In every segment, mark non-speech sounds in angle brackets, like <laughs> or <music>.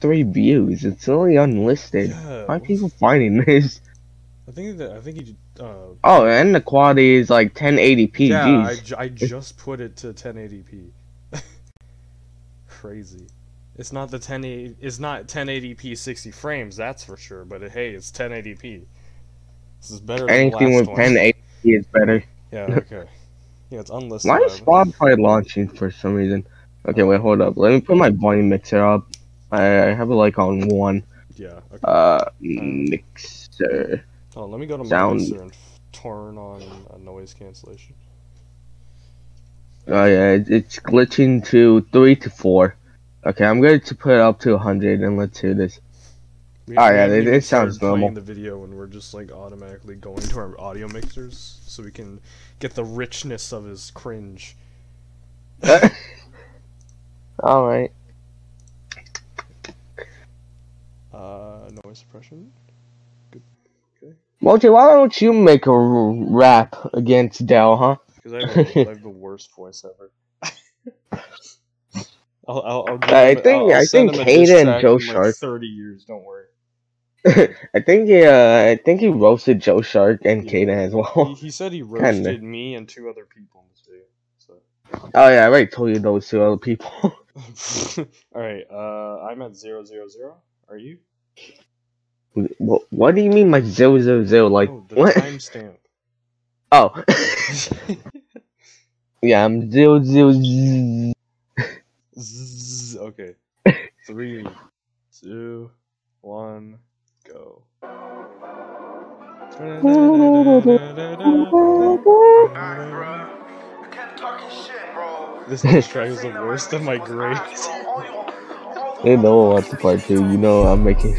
three views. It's only unlisted. Yeah, Why are people finding <laughs> this? I think that I think he. Uh, Oh, and the quality is like 1080p. yeah, I, Jeez. I just put it to 1080p. <laughs> Crazy. It's not the 1080. It's not 1080p 60 frames. That's for sure. But uh, hey, it's 1080p. This is better than Anything with last one. 1080p is better. Yeah. <laughs> Okay. Yeah, it's unlisted. Why is. Spotify launching for some reason? Okay, wait, hold up. Let me put my volume mixer up. I, I have it like on one. Yeah. Okay. Uh, mixer. Oh, let me go to my sound- mixer and turn on uh, noise cancellation. Oh yeah, it, it's glitching to three to four. Okay, I'm going to put it up to 100 and let's hear this. We, Oh, yeah, it- it sounds normal. the video and we're just like automatically going to our audio mixers so we can get the richness of his cringe. <laughs> Alright. Uh, noise suppression. Moji, why don't you make a rap against Dell, huh? Because I, have the- I have the worst voice ever. <laughs> I'll, I'll, I'll I him- think- I think him a Hayden track Joe in, like, Shark- Thirty years, don't worry. <laughs> I think he, uh, I think he roasted Joe Shark and Yeah. Kaden as well. he said he <laughs> Kinda. roasted me and two other people in this video. So. Oh yeah, I already told you those two other people. All right. Uh, I'm at zero zero zero. Are you? What, what do you mean by zero zero zero? Like oh, the what? timestamp. <laughs> Oh, <laughs> yeah, I'm zero zero. z- Zzz, okay. <laughs> Three, two, one, go. This next track is the worst of my grades. they know what the part two. You know I'm making.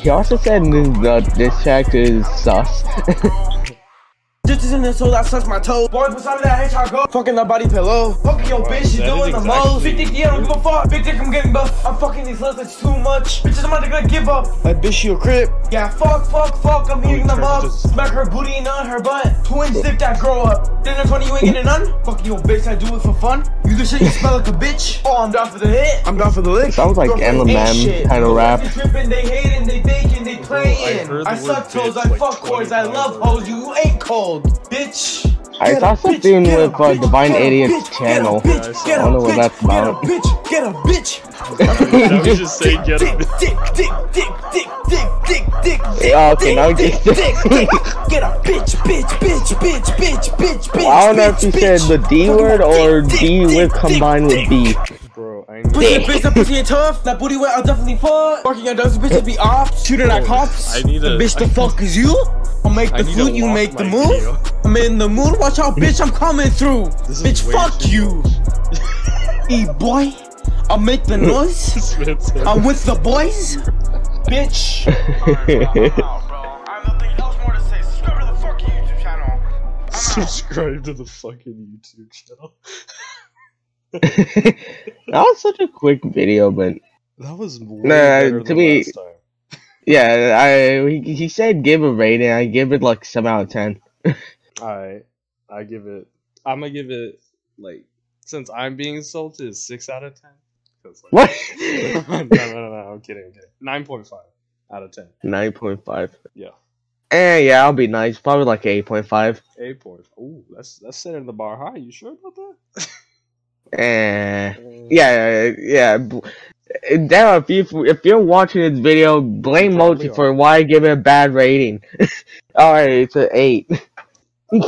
He also said that this track is sus. <laughs> Ditches in this hole that sucks my toe. Boys beside that hedgehog go. Fucking that body pillow. Fucking your Wow, bitch, you that doing is the most. actually- Big dick, yeah, I don't give a fuck. Big dick, I'm getting buff. I'm fucking these lust, it's too much. Bitches, I'm not gonna give up. Like, bitch, you a crip. Yeah, fuck, fuck, fuck, I'm eating them up. Smack her booty and on her butt. Twins dip that grow up. Then there's when you ain't getting none. Fucking your bitch, I do it for fun. You the shit, you smell like a bitch. Oh, I'm down for the hit. I'm down for the lick. Sounds like Girlfriend ain't Eminem kinda rap. They tripping, they hating, they thinking, they playing. heard I suck toes, I fuck 20 whores, I love already. hoes, you ain't cold, bitch. I saw something bitch, a with uh, bitch, Divine get Idiot's bitch, channel. Bitch, Yeah, I get don't know what that's about. Get a bitch, get a bitch. That was just saying get dick, a dick, dick, dick, dick, dick, dick, dick, dick. Yeah, okay, now you dick, dick, dick. Get a bitch, bitch, bitch, bitch, bitch, bitch, bitch. I don't know if bitch, you said the D word or D dick, word dick, combined with B. Bro, I Pussy Dick. bitch, that pussy ain't tough. That booty wet, I'll definitely fuck. Working on those bitches be off. Shooting at cops. I need the a- bitch the fuck is you? I'll make the need food, you make the my move. video. I'm in the mood, watch out, bitch, I'm coming through. This Bitch, fuck you. E boy, I'll make the <laughs> noise. This man said- I'm with the boys. Bitch. Subscribe to the fucking YouTube channel. <laughs> that was such a quick video, but That was way Nah, better to than me- last time. Yeah, I he, he said give a rating. I give it like seven out of ten. <laughs> Alright, I give it. I'm gonna give it like since I'm being insulted, six out of ten. like- What? <laughs> no, no, no, no. I'm kidding. I'm kidding. Nine point five out of ten. Nine point five. Yeah, Eh, yeah, I'll be nice. Probably like eight point five. eight point. Ooh, that's that's setting the bar high. You sure about that? <laughs> Eh, yeah, yeah. B- Darryl, if you if you're watching this video, blame You probably Mochi for why I give it a bad rating. <laughs> All right, it's an eight. <laughs>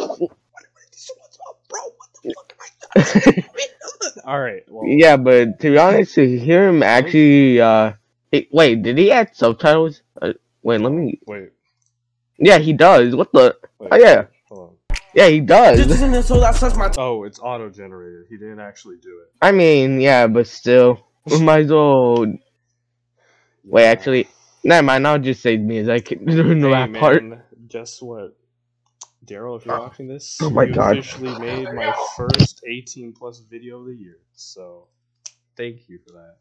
<laughs> All right. Well, yeah, but to be honest, to hear him actually, uh, hey, wait, did he add subtitles? Uh, wait, let me. Wait. Yeah, he does. What the? wait Oh yeah, Hold on. yeah, he does. Ditches in this hole that sucks my Oh, it's auto generated. He didn't actually do it. I mean, yeah, but still, we might as. Wait, Yeah. actually, never mind. I'll just say music <laughs> during the Hey, rap part. man, guess what? Daryl, if you're ah. watching this, Oh my you God. officially made my first 18 plus video of the year. So, thank you for that.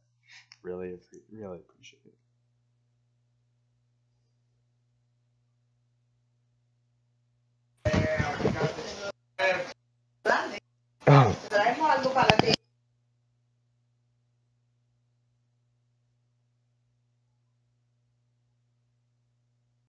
Really, really appreciate it. cuando para ti.